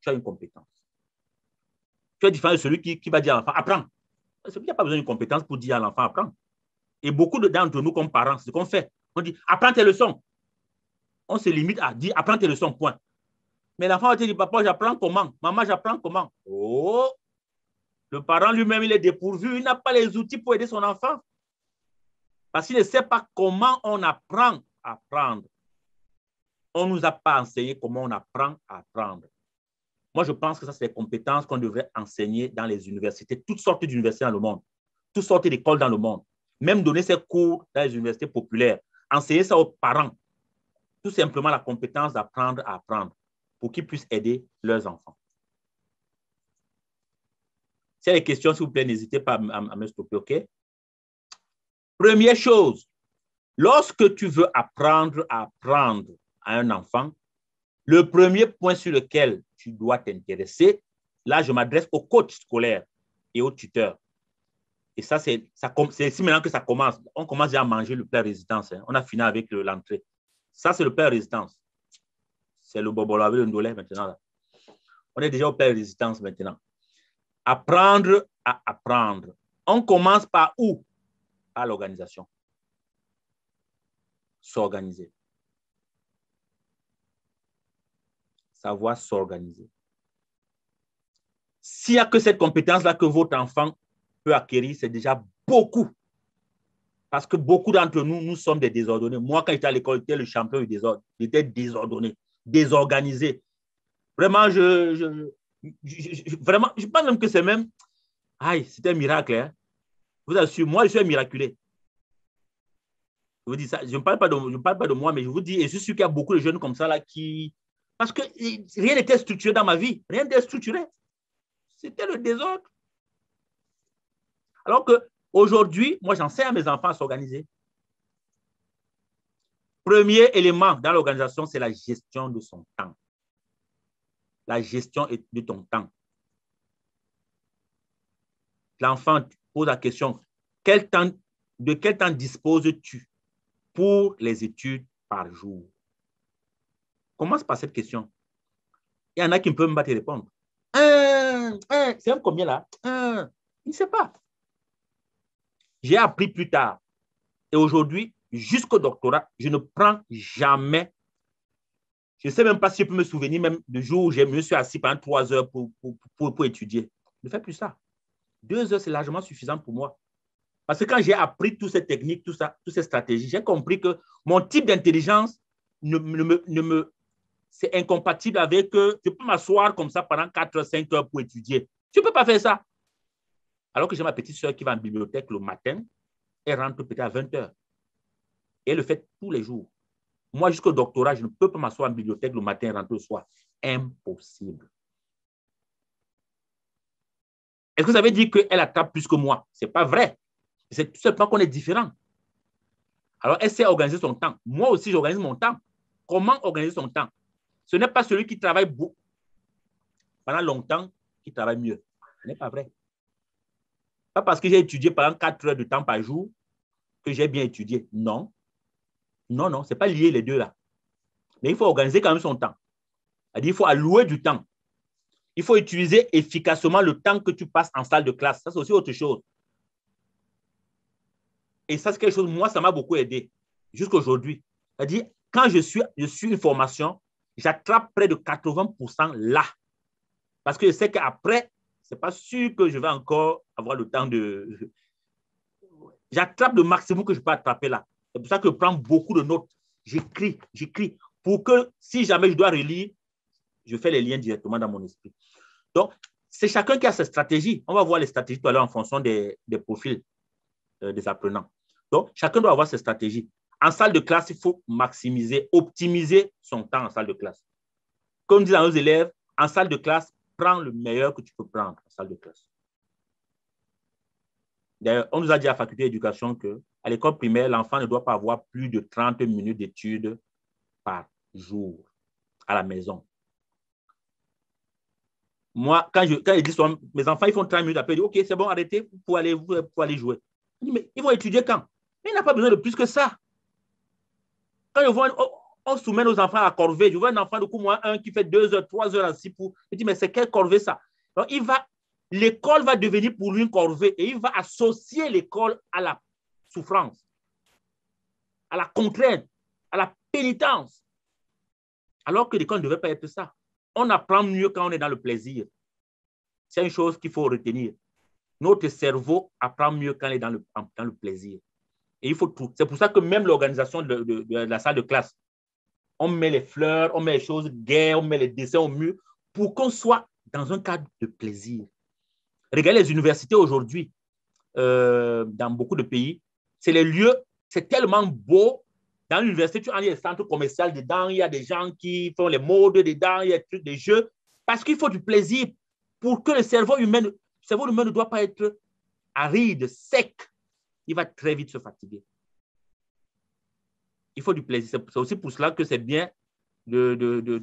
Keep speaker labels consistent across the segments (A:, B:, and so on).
A: tu as une compétence. Tu es différent de celui qui, qui va dire à l'enfant, apprends. Il n'y a pas besoin d'une compétence pour dire à l'enfant, apprends. Et beaucoup d'entre nous, comme parents, c'est ce qu'on fait. On dit, apprends tes leçons. On se limite à dire, apprends tes leçons, point. Mais l'enfant va te dire, papa, j'apprends comment? Maman, j'apprends comment? Oh Le parent lui-même, il est dépourvu. Il n'a pas les outils pour aider son enfant. Parce qu'il ne sait pas comment on apprend à apprendre. On ne nous a pas enseigné comment on apprend à apprendre. Moi, je pense que ça, c'est des compétences qu'on devrait enseigner dans les universités, toutes sortes d'universités dans le monde, toutes sortes d'écoles dans le monde. Même donner ces cours dans les universités populaires. Enseigner ça aux parents. Tout simplement la compétence d'apprendre à apprendre pour qu'ils puissent aider leurs enfants. S'il y a des questions, s'il vous plaît, n'hésitez pas à, me stopper, OK? Première chose, lorsque tu veux apprendre à apprendre à un enfant, le premier point sur lequel tu dois t'intéresser, là, je m'adresse aux coachs scolaires et aux tuteurs. Et ça, c'est ici maintenant que ça commence. On commence déjà à manger le plat résistance. Hein. On a fini avec l'entrée. Ça, c'est le plat résistance. C'est le bobolo avec le ndolé maintenant. On est déjà au père résistance maintenant. Apprendre à apprendre. On commence par où? Par l'organisation. S'organiser. Savoir s'organiser. S'il n'y a que cette compétence-là que votre enfant peut acquérir, c'est déjà beaucoup. Parce que beaucoup d'entre nous, nous sommes des désordonnés. Moi, quand j'étais à l'école, j'étais le champion du désordre. J'étais désordonné, désorganisé. Vraiment, je, je, vraiment, je pense même que c'est même. Aïe, c'était un miracle. Hein? Je vous assure, moi, je suis un miraculé. Je vous dis ça. Je ne parle, pas de, je parle pas de moi, mais je vous dis, et je suis sûr qu'il y a beaucoup de jeunes comme ça là qui. Parce que rien n'était structuré dans ma vie. Rien n'était structuré. C'était le désordre. Alors qu'aujourd'hui, moi, j'enseigne à mes enfants à s'organiser. Premier élément dans l'organisation, c'est la gestion de son temps. La gestion de ton temps. L'enfant pose la question, quel temps, de quel temps disposes-tu pour les études par jour? Commence par cette question? Il y en a qui ne peuvent même pas te répondre. Un, un, c'est un combien là? Un. Il ne sait pas. J'ai appris plus tard. Et aujourd'hui, jusqu'au doctorat, je ne prends jamais. Je ne sais même pas si je peux me souvenir même du jour où je me suis assis pendant trois heures pour, pour, pour, étudier. Je ne fais plus ça. Deux heures, c'est largement suffisant pour moi. Parce que quand j'ai appris toutes ces techniques, tout ça, toutes ces stratégies, j'ai compris que mon type d'intelligence ne, me, ne me c'est incompatible avec que je peux m'asseoir comme ça pendant 4 5 heures pour étudier. Je ne peux pas faire ça. Alors que j'ai ma petite soeur qui va en bibliothèque le matin, elle rentre peut-être à 20 heures. Et elle le fait tous les jours. Moi, jusqu'au doctorat, je ne peux pas m'asseoir en bibliothèque le matin et rentrer le soir. Impossible. Est-ce que ça veut dire qu'elle attrape plus que moi? Ce n'est pas vrai. C'est tout simplement qu'on est différent. Alors, elle sait organiser son temps. Moi aussi, j'organise mon temps. Comment organiser son temps? Ce n'est pas celui qui travaille beaucoup pendant longtemps qui travaille mieux. Ce n'est pas vrai. Pas parce que j'ai étudié pendant quatre heures de temps par jour que j'ai bien étudié. Non. Non, non, ce n'est pas lié les deux là. Mais il faut organiser quand même son temps. Il faut allouer du temps. Il faut utiliser efficacement le temps que tu passes en salle de classe. Ça, c'est aussi autre chose. Et ça, c'est quelque chose, moi, ça m'a beaucoup aidé jusqu'aujourd'hui. C'est-à-dire, quand je suis, je suis une formation, j'attrape près de 80% là. Parce que je sais qu'après, ce n'est pas sûr que je vais encore avoir le temps de... J'attrape le maximum que je peux attraper là. C'est pour ça que je prends beaucoup de notes. J'écris, j'écris, pour que si jamais je dois relire, je fais les liens directement dans mon esprit. Donc, c'est chacun qui a sa stratégie. On va voir les stratégies tout à l'heure en fonction des, profils euh, des apprenants. Donc, chacun doit avoir ses stratégies. En salle de classe, il faut maximiser, optimiser son temps en salle de classe. Comme disent nos élèves, en salle de classe, prends le meilleur que tu peux prendre en salle de classe. D'ailleurs, on nous a dit à la faculté d'éducation qu'à l'école primaire, l'enfant ne doit pas avoir plus de 30 minutes d'études par jour à la maison. Moi, quand je, quand dis mes enfants, ils font 30 minutes, après, ils disent, OK, c'est bon, arrêtez pour aller, aller jouer. mais ils vont étudier quand? Mais il n'a pas besoin de plus que ça. Quand on, on soumet nos enfants à corvée. Je vois un enfant de coup, un qui fait deux heures, trois heures assis pour. Je dis, mais c'est quelle corvée ça? L'école va devenir pour lui une corvée et il va associer l'école à la souffrance, à la contrainte, à la pénitence. Alors que l'école ne devait pas être ça. On apprend mieux quand on est dans le plaisir. C'est une chose qu'il faut retenir. Notre cerveau apprend mieux quand il est dans le plaisir. Et il faut tout. C'est pour ça que même l'organisation de, la salle de classe, on met les fleurs, on met les choses gaies, on met les dessins au mur pour qu'on soit dans un cadre de plaisir. Regardez les universités aujourd'hui, euh, dans beaucoup de pays, c'est les lieux, c'est tellement beau. Dans l'université, tu as des centres commerciaux dedans, il y a des gens qui font les modes dedans, il y a des jeux, parce qu'il faut du plaisir pour que le cerveau humain, le cerveau humain ne doit pas être aride, sec. Il va très vite se fatiguer. Il faut du plaisir. C'est aussi pour cela que c'est bien de, de, de,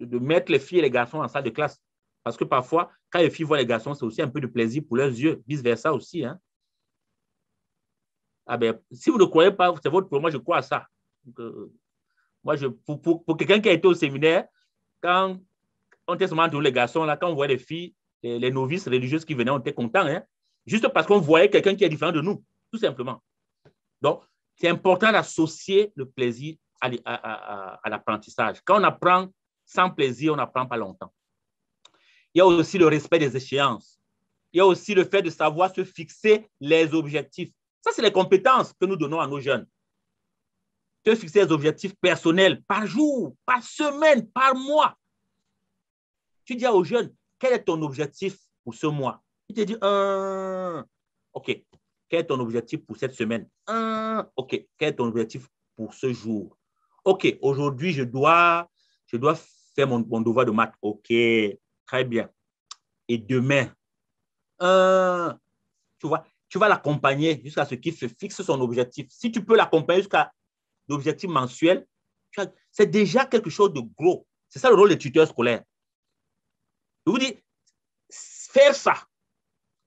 A: de, mettre les filles et les garçons en salle de classe. Parce que parfois, quand les filles voient les garçons, c'est aussi un peu de plaisir pour leurs yeux, vice-versa aussi. Hein. Ah ben, si vous ne croyez pas, c'est votre problème, moi je crois à ça. Euh, moi, je, pour, pour, pour quelqu'un qui a été au séminaire, quand on était seulement tous les garçons, là, quand on voyait les filles, les, novices religieuses qui venaient, on était contents, hein, juste parce qu'on voyait quelqu'un qui est différent de nous, tout simplement. Donc, c'est important d'associer le plaisir à, l'apprentissage. Quand on apprend sans plaisir, on n'apprend pas longtemps. Il y a aussi le respect des échéances. Il y a aussi le fait de savoir se fixer les objectifs. Ça, c'est les compétences que nous donnons à nos jeunes. Se fixer des objectifs personnels par jour, par semaine, par mois. Tu dis aux jeunes, quel est ton objectif pour ce mois? Il te dit, un. OK. Quel est ton objectif pour cette semaine? OK. Quel est ton objectif pour ce jour? OK. Aujourd'hui, je dois, je dois faire mon, devoir de maths. OK. Très bien. Et demain, un. Tu vois, tu vas l'accompagner jusqu'à ce qu'il se fixe son objectif. Si tu peux l'accompagner jusqu'à l'objectif mensuel, c'est déjà quelque chose de gros. C'est ça le rôle des tuteurs scolaires. Je vous dis, faire ça,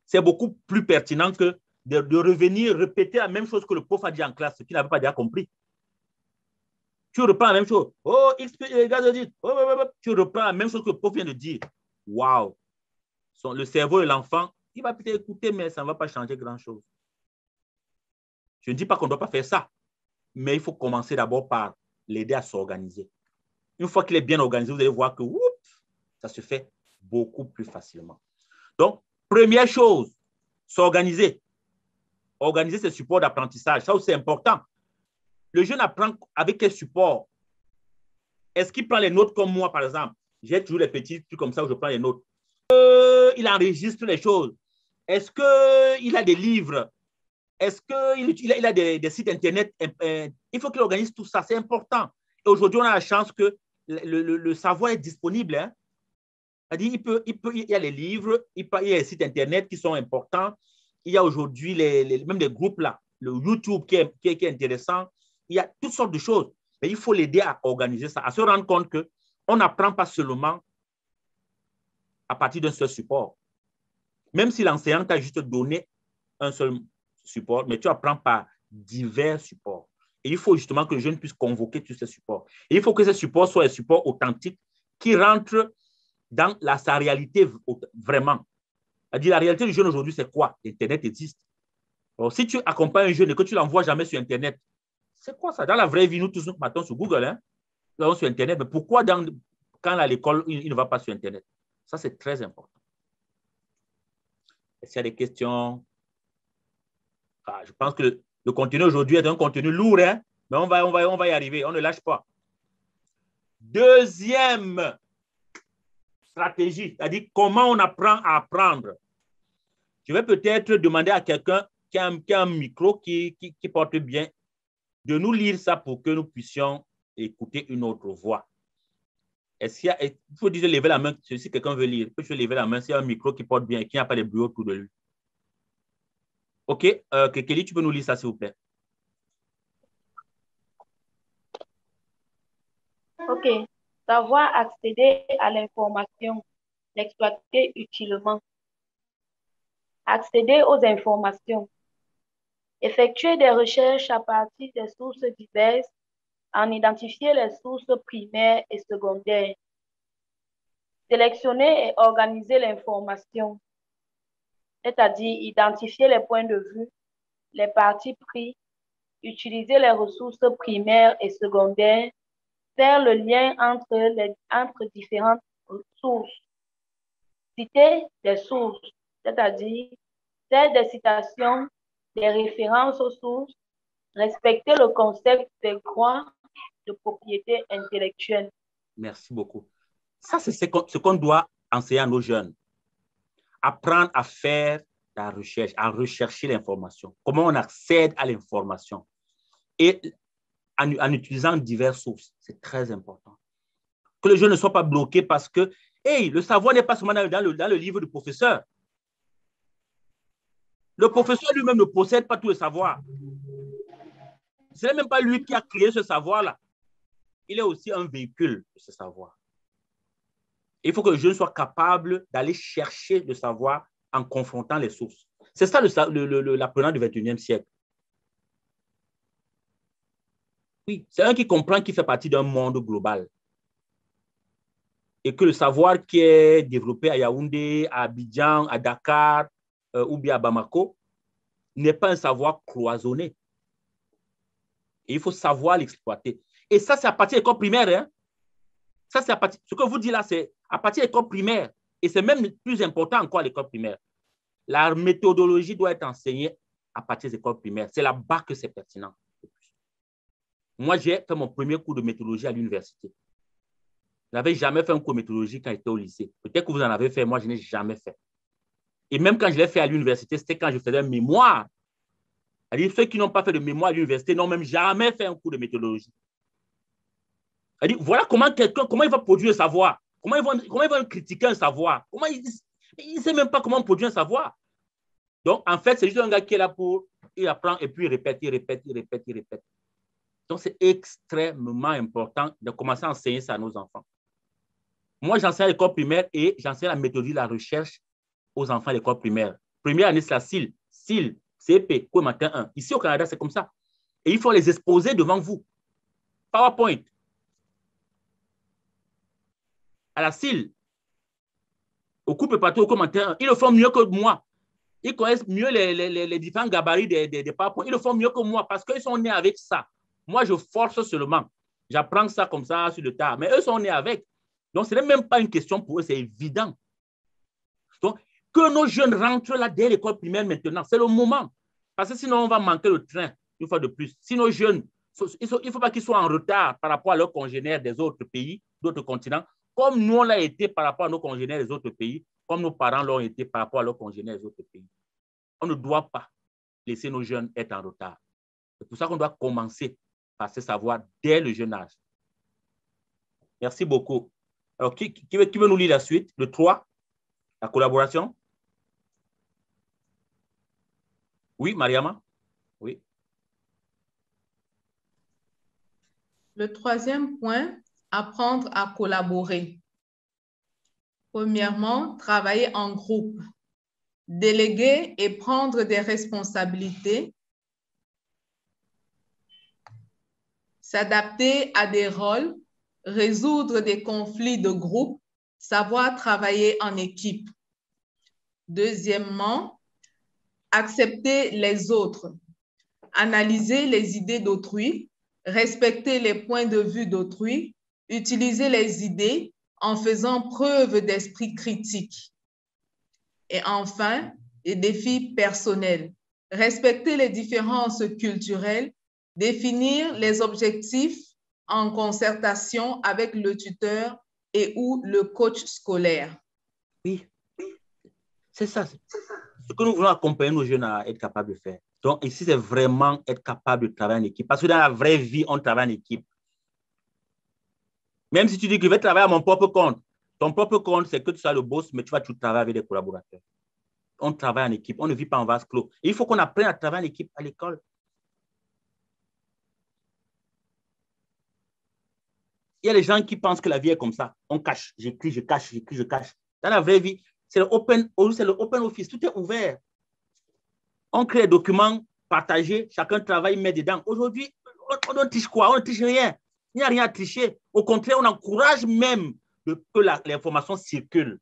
A: c'est beaucoup plus pertinent que de, revenir répéter la même chose que le prof a dit en classe, ce qu'il n'avait pas déjà compris. Tu reprends la même chose. Oh, XP dit. Oh, oh, oh, tu reprends la même chose que le prof vient de dire. Waouh! Le cerveau de l'enfant, il va peut-être écouter, mais ça ne va pas changer grand-chose. Je ne dis pas qu'on ne doit pas faire ça, mais il faut commencer d'abord par l'aider à s'organiser. Une fois qu'il est bien organisé, vous allez voir que ça se fait beaucoup plus facilement. Donc, première chose, s'organiser. Organiser ses supports d'apprentissage. Ça aussi, c'est important. Le jeune apprend avec quel support? Est-ce qu'il prend les notes comme moi, par exemple? J'ai toujours les petits trucs comme ça où je prends les notes. Euh, il enregistre les choses. Est-ce qu'il a des livres? Est-ce qu'il il a, des, sites Internet Il faut qu'il organise tout ça. C'est important. Et aujourd'hui, on a la chance que le, savoir est disponible. Hein? il, il, il y a les livres, il, y a les sites Internet qui sont importants. Il y a aujourd'hui les, même des groupes là, le YouTube qui est, qui, est, intéressant. Il y a toutes sortes de choses. Mais il faut l'aider à organiser ça, à se rendre compte qu'on n'apprend pas seulement à partir d'un seul support. Même si l'enseignant t'a juste donné un seul support, mais tu apprends par divers supports. Et il faut justement que le jeune puisse convoquer tous ces supports. Il faut que ces supports soient des supports authentiques qui rentrent dans la, sa réalité vraiment. -dire la réalité du jeune aujourd'hui, c'est quoi? Internet existe. Si tu accompagnes un jeune et que tu ne l'envoies jamais sur Internet, c'est quoi ça? Dans la vraie vie, nous tous, nous sur Google, hein, nous sur Internet, mais pourquoi dans, quand à l'école, il, ne va pas sur Internet? Ça, c'est très important. Est-ce qu'il y a des questions? Ah, Je pense que le, contenu aujourd'hui est un contenu lourd, hein, mais on va, on, va, on va y arriver, on ne lâche pas. Deuxième stratégie, c'est-à-dire comment on apprend à apprendre. Je vais peut-être demander à quelqu'un qui, a un micro qui, qui, porte bien de nous lire ça pour que nous puissions écouter une autre voix. Est-ce qu'il il faut dire lever la main si quelqu'un veut lire. Je lever la main s'il y a un micro qui porte bien et qui n'a pas de bruit autour de lui. OK. Euh, Kelly, tu peux nous lire ça, s'il vous plaît.
B: OK. Savoir accéder à l'information, l'exploiter utilement. Accéder aux informations. Effectuer des recherches à partir des sources diverses en identifier les sources primaires et secondaires, sélectionner et organiser l'information, c'est-à-dire identifier les points de vue, les partis pris, utiliser les ressources primaires et secondaires, faire le lien entre, les, entre différentes sources, citer des sources, c'est-à-dire faire des citations, des références aux sources, respecter le concept des droits de propriété intellectuelle.
A: Merci beaucoup. Ça, c'est ce qu'on doit enseigner à nos jeunes. Apprendre à faire la recherche, à rechercher l'information. Comment on accède à l'information. Et en, utilisant diverses sources. C'est très important. Que les jeunes ne soient pas bloqués parce que, hey, le savoir n'est pas seulement dans le, dans le livre du professeur. Le professeur lui-même ne possède pas tout le savoir. Ce n'est même pas lui qui a créé ce savoir-là. Il est aussi un véhicule de ce savoir. Il faut que le jeune soit capable d'aller chercher le savoir en confrontant les sources. C'est ça l'apprenant du 21e siècle. Oui, c'est un qui comprend qu'il fait partie d'un monde global. Et que le savoir qui est développé à Yaoundé, à Abidjan, à Dakar euh, ou bien à Bamako n'est pas un savoir cloisonné. Il faut savoir l'exploiter. Et ça, c'est à partir de l'école primaire. Hein? Ça, c'est à partir, ce que vous dites là, c'est à partir de l'école primaire. Et c'est même plus important encore l'école primaire. La méthodologie doit être enseignée à partir des écoles primaires. C'est là-bas que c'est pertinent. Moi, j'ai fait mon premier cours de méthodologie à l'université. Je n'avais jamais fait un cours de méthodologie quand j'étais au lycée. Peut-être que vous en avez fait, moi, je n'ai jamais fait. Et même quand je l'ai fait à l'université, c'était quand je faisais un mémoire. C'est-à-dire, ceux qui n'ont pas fait de mémoire à l'université n'ont même jamais fait un cours de méthodologie. C'est-à-dire, voilà comment quelqu'un, comment il va produire un savoir. Comment il va, comment critiquer un savoir. Comment il ne sait même pas comment produire un savoir. Donc, en fait, c'est juste un gars qui est là pour, il apprend et puis il répète, il répète, il répète, il répète. Donc, c'est extrêmement important de commencer à enseigner ça à nos enfants. Moi, j'enseigne à l'école primaire et j'enseigne la méthodologie de la recherche aux enfants à l'école primaire. Première année, c'est la CIL, CIL, CP, quoi matin 1. Ici au Canada, c'est comme ça. Et il faut les exposer devant vous. PowerPoint. À la CIL, au couple partout, au commentaire 1, ils le font mieux que moi. Ils connaissent mieux les, les, les différents gabarits des, des, des PowerPoint. Ils le font mieux que moi parce qu'ils sont nés avec ça. Moi, je force seulement. J'apprends ça comme ça sur le tas. Mais eux sont nés avec. Donc, ce n'est même pas une question pour eux, c'est évident. Donc, que nos jeunes rentrent là dès l'école primaire maintenant, c'est le moment. Parce que sinon, on va manquer le train une fois de plus. Si nos jeunes, il ne faut pas qu'ils soient en retard par rapport à leurs congénères des autres pays, d'autres continents, comme nous, on l'a été par rapport à nos congénères des autres pays, comme nos parents l'ont été par rapport à leurs congénères des autres pays. On ne doit pas laisser nos jeunes être en retard. C'est pour ça qu'on doit commencer par ce savoir dès le jeune âge. Merci beaucoup. Alors, qui, veut, qui veut nous lire la suite? Le 3, la collaboration? Oui, Mariama? Oui.
C: Le troisième point, apprendre à collaborer. Premièrement, travailler en groupe, déléguer et prendre des responsabilités s'adapter à des rôles, résoudre des conflits de groupe, savoir travailler en équipe. Deuxièmement, accepter les autres, analyser les idées d'autrui, respecter les points de vue d'autrui, utiliser les idées en faisant preuve d'esprit critique. Et enfin, les défis personnels, respecter les différences culturelles Définir les objectifs en concertation avec le tuteur et ou le coach scolaire.
A: Oui, c'est ça. Ce que nous voulons accompagner nos jeunes à être capables de faire. Donc, ici, c'est vraiment être capable de travailler en équipe. Parce que dans la vraie vie, on travaille en équipe. Même si tu dis que je vais travailler à mon propre compte, ton propre compte, c'est que tu sois le boss, mais tu vas tout travailler avec des collaborateurs. On travaille en équipe, on ne vit pas en vase clos. il faut qu'on apprenne à travailler en équipe à l'école. Il y a des gens qui pensent que la vie est comme ça. On cache, j'écris, je cache, j'écris, je cache. Dans la vraie vie, c'est le open, c'est le open office. Tout est ouvert. On crée des documents partagés, chacun travaille, met dedans. Aujourd'hui, on, ne triche quoi? On ne triche rien. Il n'y a rien à tricher. Au contraire, on encourage même que l'information circule.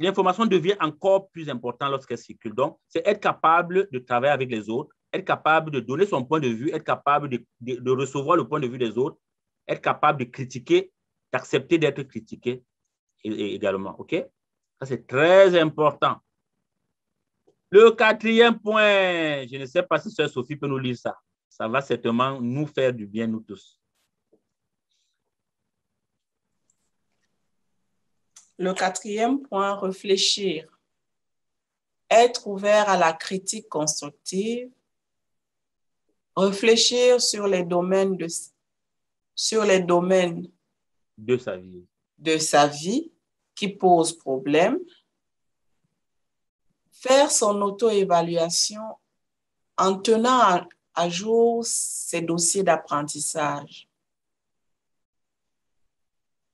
A: L'information devient encore plus importante lorsqu'elle circule. Donc, c'est être capable de travailler avec les autres, être capable de donner son point de vue, être capable de, de recevoir le point de vue des autres, être capable de critiquer, d'accepter d'être critiqué également. OK? Ça, c'est très important. Le quatrième point, je ne sais pas si Sœur Sophie peut nous lire ça. Ça va certainement nous faire du bien, nous tous.
D: Le quatrième point, réfléchir. Être ouvert à la critique constructive. Réfléchir sur les domaines de, sur les domaines
A: de sa vie,
D: de sa vie qui posent problème. Faire son auto-évaluation en tenant à jour ses dossiers d'apprentissage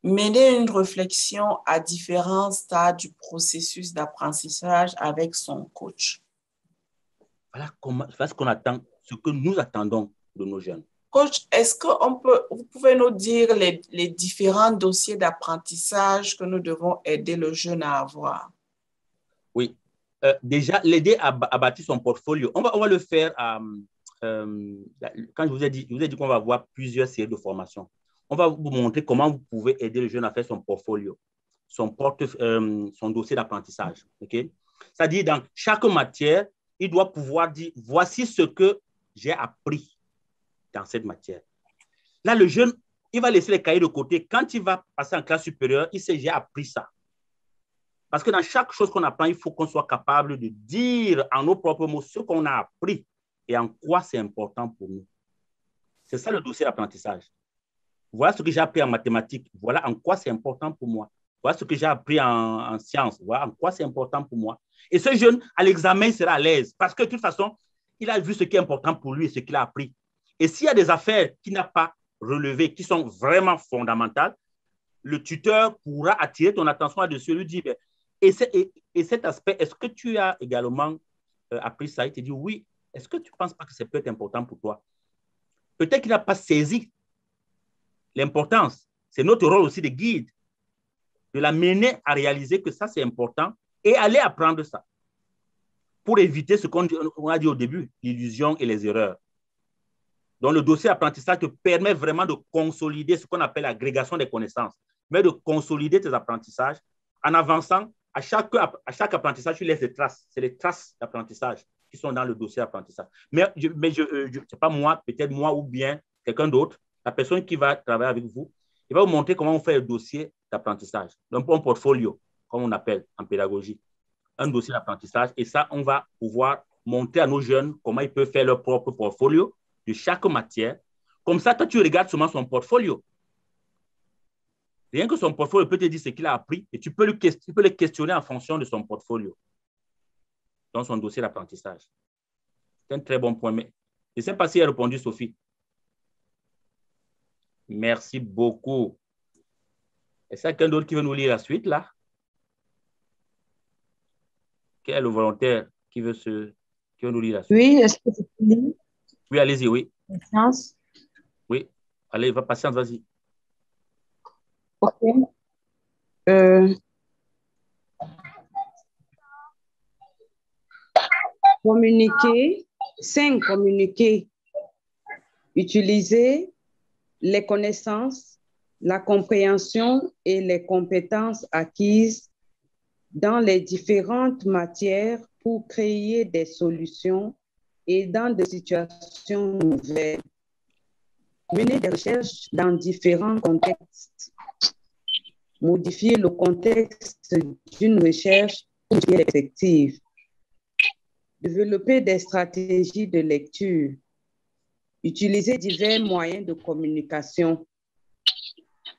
D: mener une réflexion à différents stades du processus d'apprentissage avec son coach.
A: Voilà, ce qu'on attend, ce que nous attendons de nos jeunes.
D: Coach, est-ce que on peut, vous pouvez nous dire les, les différents dossiers d'apprentissage que nous devons aider le jeune à avoir?
A: Oui. Euh, déjà, l'aider à, à, bâtir son portfolio. On va, on va le faire euh, quand je vous ai dit, je vous ai dit qu'on va avoir plusieurs séries de formations on va vous montrer comment vous pouvez aider le jeune à faire son portfolio, son, porte, euh, son dossier d'apprentissage. Okay? C'est-à-dire, dans chaque matière, il doit pouvoir dire, voici ce que j'ai appris dans cette matière. Là, le jeune, il va laisser les cahiers de côté. Quand il va passer en classe supérieure, il sait, j'ai appris ça. Parce que dans chaque chose qu'on apprend, il faut qu'on soit capable de dire en nos propres mots ce qu'on a appris et en quoi c'est important pour nous. C'est ça le dossier d'apprentissage. Voilà ce que j'ai appris en mathématiques. Voilà en quoi c'est important pour moi. Voilà ce que j'ai appris en, sciences. Voilà en quoi c'est important pour moi. Et ce jeune, à l'examen, il sera à l'aise parce que de toute façon, il a vu ce qui est important pour lui et ce qu'il a appris. Et s'il y a des affaires qu'il n'a pas relevées, qui sont vraiment fondamentales, le tuteur pourra attirer ton attention là-dessus et lui dire, ben, et, et, cet aspect, est-ce que tu as également euh, appris ça? Il te dit, oui. Est-ce que tu ne penses pas que ça peut être important pour toi? Peut-être qu'il n'a pas saisi l'importance. C'est notre rôle aussi de guide, de la mener à réaliser que ça, c'est important et aller apprendre ça pour éviter ce qu'on a dit au début, l'illusion et les erreurs. Donc, le dossier apprentissage te permet vraiment de consolider ce qu'on appelle l'agrégation des connaissances, mais de consolider tes apprentissages en avançant. À chaque, apprentissage, tu laisses des traces. C'est les traces d'apprentissage qui sont dans le dossier apprentissage. Mais, mais je, euh, je sais pas moi, peut-être moi ou bien quelqu'un d'autre, la personne qui va travailler avec vous, il va vous montrer comment on fait un dossier d'apprentissage, un portfolio, comme on appelle en pédagogie, un dossier d'apprentissage. Et ça, on va pouvoir montrer à nos jeunes comment ils peuvent faire leur propre portfolio de chaque matière. Comme ça, toi, tu regardes seulement son portfolio. Rien que son portfolio peut te dire ce qu'il a appris et tu peux, le, questionner en fonction de son portfolio dans son dossier d'apprentissage. C'est un très bon point. Mais je ne sais pas si elle a répondu, Sophie. Merci beaucoup. Est-ce quelqu'un d'autre qui veut nous lire la suite là? Quel est le volontaire qui veut, se, qui veut nous lire la suite?
E: Oui, est-ce que tu peux lire?
A: Oui, allez-y, oui.
E: Patience.
A: Oui, allez, va patience, vas-y.
E: OK. Euh, communiquer, cinq communiquer. Utiliser les connaissances, la compréhension et les compétences acquises dans les différentes matières pour créer des solutions et dans des situations nouvelles. Mener des recherches dans différents contextes. Modifier le contexte d'une recherche pour effective. Développer des stratégies de lecture utiliser divers moyens de communication,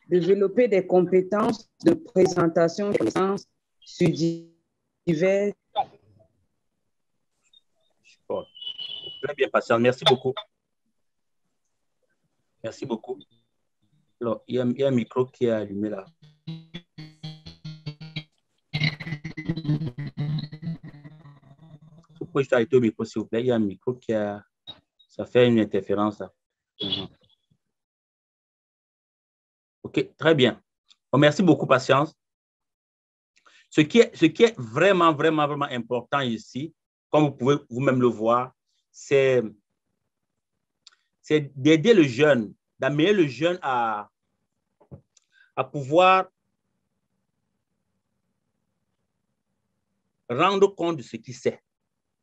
E: développer des compétences de présentation de connaissances sur divers.
A: Très bien, patient. Merci beaucoup. Merci beaucoup. Alors, il y, a, un micro qui est allumé là. pouvez juste arrêter au micro, s'il vous plaît. Il y a un micro qui a. Ça fait une interférence. Là. Mhm. OK, très bien. merci beaucoup, Patience. Ce qui, est, vraiment, vraiment, vraiment important ici, comme vous pouvez vous-même le voir, c'est d'aider le jeune, d'amener le jeune à pouvoir rendre compte de ce qu'il sait.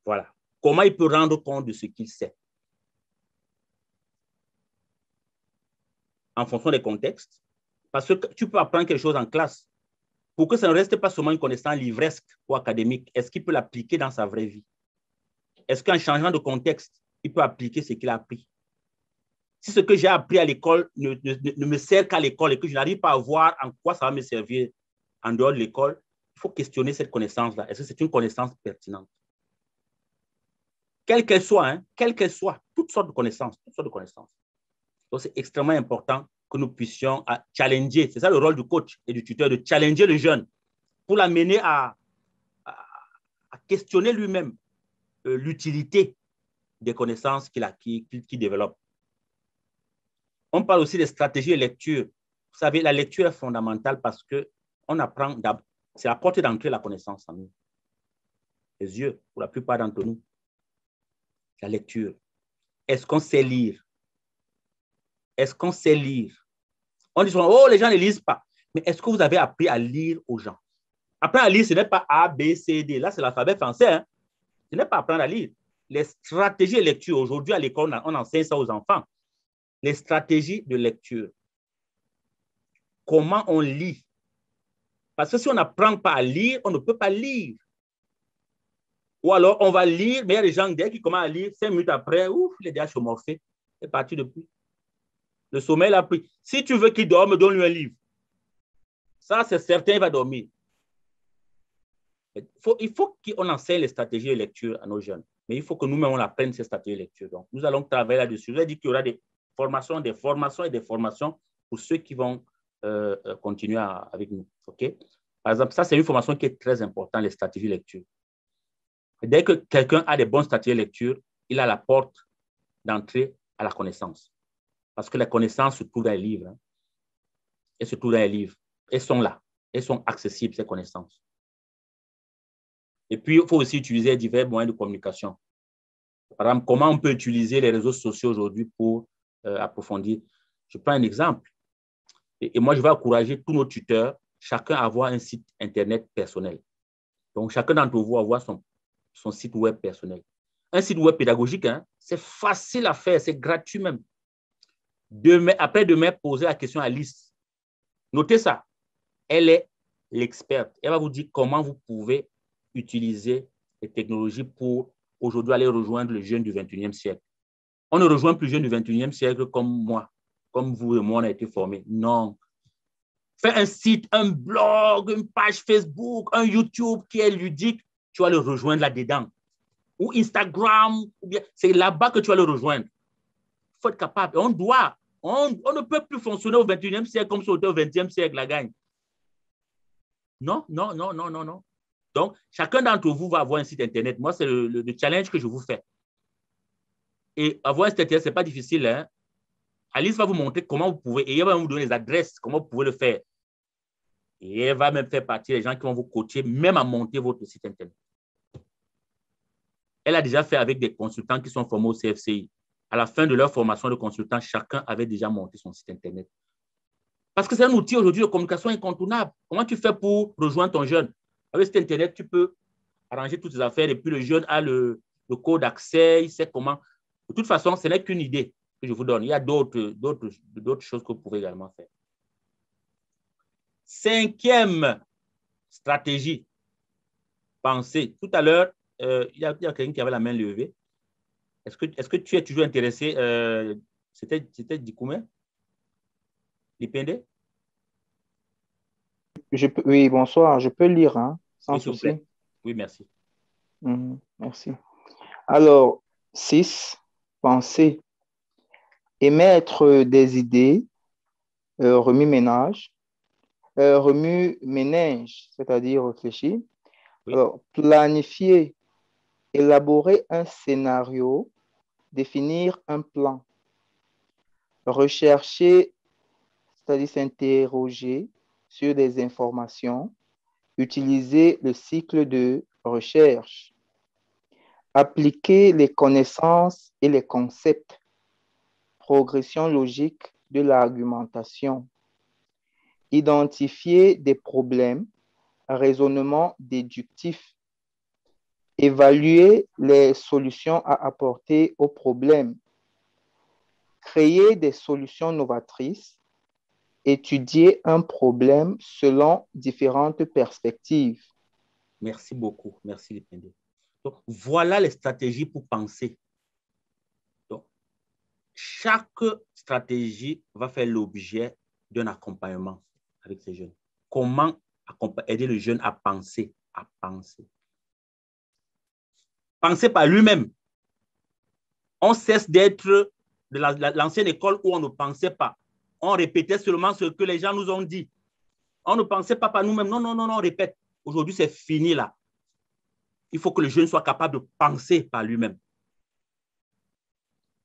A: Voilà. Comment il peut rendre compte de ce qu'il sait? En fonction des contextes. Parce que tu peux apprendre quelque chose en classe. Pour que ça ne reste pas seulement une connaissance livresque ou académique, est-ce qu'il peut l'appliquer dans sa vraie vie? Est-ce qu'en changeant de contexte, il peut appliquer ce qu'il a appris? Si ce que j'ai appris à l'école ne, ne, me sert qu'à l'école et que je n'arrive pas à voir en quoi ça va me servir en dehors de l'école, il faut questionner cette connaissance-là. Est-ce que c'est une connaissance pertinente? Quelle qu'elle soit, hein, quelle qu'elle soit, toutes sortes de connaissances, toutes sortes de connaissances. Donc, c'est extrêmement important que nous puissions challenger. C'est ça le rôle du coach et du tuteur, de challenger le jeune pour l'amener à, questionner lui-même euh, l'utilité des connaissances qu'il qu développe. On parle aussi des stratégies de lecture. Vous savez, la lecture est fondamentale parce qu'on apprend, c'est la porte d'entrée la connaissance en nous. Les yeux, pour la plupart d'entre nous. La lecture. Est-ce qu'on sait lire? Est-ce qu'on sait lire? On dit souvent, oh, les gens ne lisent pas. Mais est-ce que vous avez appris à lire aux gens? Apprendre à lire, ce n'est pas A, B, C, D. Là, c'est l'alphabet français. Hein? Ce n'est pas apprendre à lire. Les stratégies de lecture, aujourd'hui, à l'école, on enseigne ça aux enfants les stratégies de lecture. Comment on lit? Parce que si on n'apprend pas à lire, on ne peut pas lire. Ou alors, on va lire, mais il y a des gens, dès qu'ils commencent à lire, cinq minutes après, ouf, il est déjà chomorphé. C'est parti depuis. Le sommeil l'a pris. Si tu veux qu'il dorme, donne-lui un livre. Ça, c'est certain, il va dormir. Il faut, qu'on enseigne les stratégies de lecture à nos jeunes. Mais il faut que nous-mêmes, on apprenne ces stratégies de lecture. Donc, nous allons travailler là-dessus. Je ai dit qu'il y aura des formations, des formations et des formations pour ceux qui vont euh, euh, continuer avec nous. Par exemple, ça, c'est une formation qui est très importante, les stratégies de lecture. dès que quelqu'un a des bonnes stratégies de lecture, il a la porte d'entrée à la connaissance. Parce que la connaissance se trouve dans les livres. Hein. Elles se trouvent dans les livres. Elles sont là. Elles sont accessibles, ces connaissances. Et puis, il faut aussi utiliser divers moyens de communication. Par exemple, comment on peut utiliser les réseaux sociaux aujourd'hui pour euh, approfondir? Je prends un exemple. Et, moi, je vais encourager tous nos tuteurs, chacun à avoir un site Internet personnel. Donc, chacun d'entre vous avoir son, son site web personnel. Un site web pédagogique, hein, c'est facile à faire, c'est gratuit même. Demain, après demain, poser la question à Alice. Notez ça. Elle est l'experte. Elle va vous dire comment vous pouvez utiliser les technologies pour aujourd'hui aller rejoindre le jeune du 21e siècle. On ne rejoint plus jeune du 21e siècle comme moi, comme vous et moi, on a été formés. Non. Fais un site, un blog, une page Facebook, un YouTube qui est ludique, tu vas le rejoindre là-dedans. Ou Instagram, ou bien c'est là-bas que tu vas le rejoindre. Il faut être capable. On doit. On, ne peut plus fonctionner au 21e siècle comme si on au 20e siècle, la gagne. Non, non, non, non, non, non. Donc, chacun d'entre vous va avoir un site Internet. Moi, c'est le challenge que je vous fais. Et avoir un site ce n'est pas difficile. Hein? Alice va vous montrer comment vous pouvez, et elle va vous donner les adresses, comment vous pouvez le faire. Et elle va même faire partie des gens qui vont vous coacher, même à monter votre site Internet. Elle a déjà fait avec des consultants qui sont formés au CFCI. À la fin de leur formation de consultant, chacun avait déjà monté son site Internet. Parce que c'est un outil aujourd'hui de communication incontournable. Comment tu fais pour rejoindre ton jeune? Avec site Internet, tu peux arranger toutes tes affaires et puis le jeune a le, code d'accès, il sait comment. De toute façon, ce n'est qu'une idée que je vous donne. Il y a d'autres choses que vous pouvez également faire. Cinquième stratégie, pensez. Tout à l'heure, euh, il y a, quelqu'un qui avait la main levée. Est-ce que, est que tu es toujours intéressé? Euh, C'était Dikoumé? Lipende?
F: Je oui, bonsoir. Je peux lire, hein, sans
A: oui,
F: souci.
A: Oui, merci.
F: Mhm, merci. Alors, 6 penser, émettre des idées, euh, remue-ménage, euh, remue-ménage, c'est-à-dire réfléchir, planifier élaborer un scénario, définir un plan, rechercher, c'est-à-dire s'interroger sur des informations, utiliser le cycle de recherche, appliquer les connaissances et les concepts, progression logique de l'argumentation, identifier des problèmes, raisonnement déductif, évaluer les solutions à apporter aux problèmes, créer des solutions novatrices, étudier un problème selon différentes perspectives.
A: Merci beaucoup. Merci. Donc, voilà les stratégies pour penser. Chaque stratégie va faire l'objet d'un accompagnement avec ces jeunes. Comment aider le jeune à penser, à penser. Penser par lui-même. On cesse d'être de l'ancienne école où on ne pensait pas. On répétait seulement ce que les gens nous ont dit. On ne pensait pas par nous-mêmes. Non, non, non, non, on répète. Aujourd'hui, c'est fini là. Il faut que le jeune soit capable de penser par lui-même.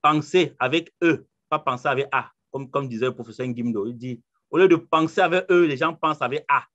A: Penser avec eux, pas penser avec A. Comme, comme disait le professeur Ngimdo, il dit, au lieu de penser avec eux, les gens pensent avec A.